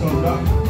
comes up.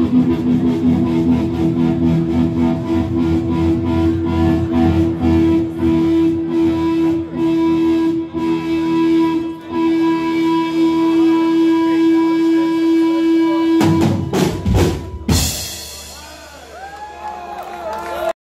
ハハハハ!